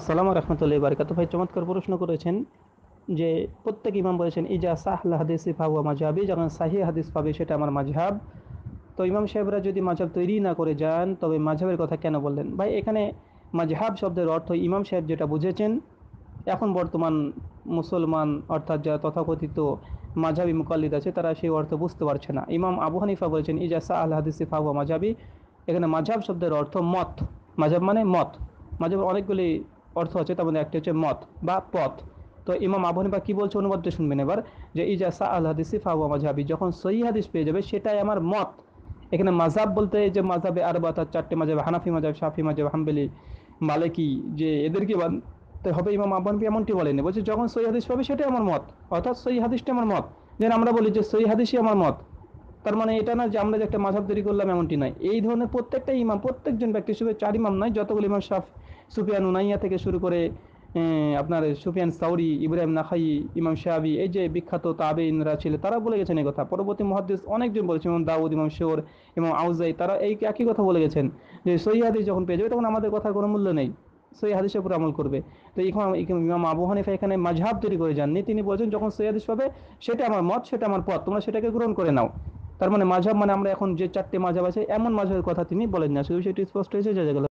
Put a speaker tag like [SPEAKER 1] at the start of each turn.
[SPEAKER 1] আসসালাম রহমতুল্লাহ বারকাত ভাই, চমৎকার প্রশ্ন করেছেন যে প্রত্যেক ইমাম বলেছেন, ইজা সাহল হাদিস ফাহুয়া মাঝহাবি যখন সাহি হাদিস পাবে, সেটা আমার মাঝহাব তো ইমাম সাহেবরা যদি মাঝহাব তৈরি না করে যান, তবে মাঝহাবের কথা কেন বললেন? ভাই, এখানে মাঝহাব শব্দের অর্থ ইমাম সাহেব যেটা বুঝেছেন এখন বর্তমান মুসলমান, অর্থাৎ যারা তথাকথিত মাঝহাবি মুকাল্লিদ আছে, তারা সেই অর্থ বুঝতে পারছে না। ইমাম আবু হানিফা বলেছেন, ইজা সাহ আল হাদিস ফাহুয়া মাঝহাবি এখানে মাঝহাব শব্দের অর্থ মত। মাঝহাব মানে মত। মাঝহাবের অনেকগুলি অর্থ আছে, তার মধ্যে একটি হচ্ছে মত বা পথ। তো ইমাম আবু হানিফা কি বলছে অনুবাদটা শুনবেন এবার, যে ইজা সা আল হাদিসি ফাহুয়া মাঝহাবি যখন সহি হাদিস পেয়ে যাবে, সেটাই আমার মত। এখানে মাঝহাব বলতে যে মাঝহাবে আর অর্থাৎ চারটে মাঝহাব হানাফি মাঝহাব শাফি মাঝহাব হাম্বেলি, মালিকি, যে এদেরকে বানতে হবে, ইমাম আবু হানিফা এমনটি বলেনি বলছে, যখন সহি হাদিস পাবে সেটাই আমার মত। অর্থাৎ সহি হাদিসটা আমার মত। যেন আমরা বলি যে সহি হাদিসই আমার মত। তার মানে এটা না যে আমরা যে একটা মাঝাব তৈরি করলাম এমনটি নয়। এই ধরনের প্রত্যেকটা ইমাম, প্রত্যেকজন ব্যক্তি শুধু চার ইমাম নয়, যতগুলো ইমাম শাফ, সুফিয়ান উনাইয়া থেকে শুরু করে আপনার সুফিয়ান সাউরি, ইব্রাহিম নাখাই, ইমাম শাহাবি, এই যে বিখ্যাত তাবেইনরা ছিল তারা বলে গেছেন এই কথা। পরবর্তী মহাদ্দেশ অনেকজন বলেছেন ইমাম দাউদ, ইমাম শোর ইমাম আউজাই, তারা এই একই কথা বলে গেছেন। যে হাদিস যখন পেয়ে যাবে, তখন আমাদের কথার কোনো মূল্য নেই। সহি হাদিসের উপর আমল করবে। তো ইমাম আবু হানিফা এখানে মাঝহাব তৈরি করে যাননি। তিনি বলছেন, যখন সেই হাদিস পাবে, সেটা আমার মত, সেটা আমার পথ। তোমরা সেটাকে গ্রহণ করে নাও। তার মানে মাঝহাব মানে আমরা এখন যে চারটে মাঝহাব আছে, এমন মাঝহাবের কথা তিনি বলেন না। শুধু সেটি স্পষ্ট হয়েছে যা গেল।